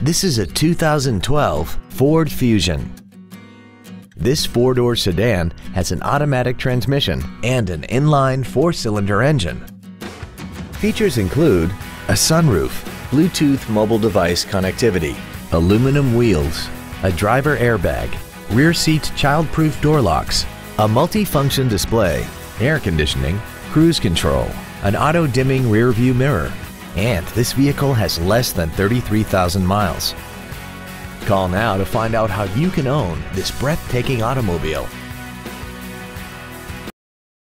This is a 2012 Ford Fusion. This four-door sedan has an automatic transmission and an inline four-cylinder engine. Features include a sunroof, Bluetooth mobile device connectivity, aluminum wheels, a driver airbag, rear seat child-proof door locks, a multi-function display, air conditioning, cruise control, an auto-dimming rear view mirror, and this vehicle has less than 33,000 miles. Call now to find out how you can own this breathtaking automobile.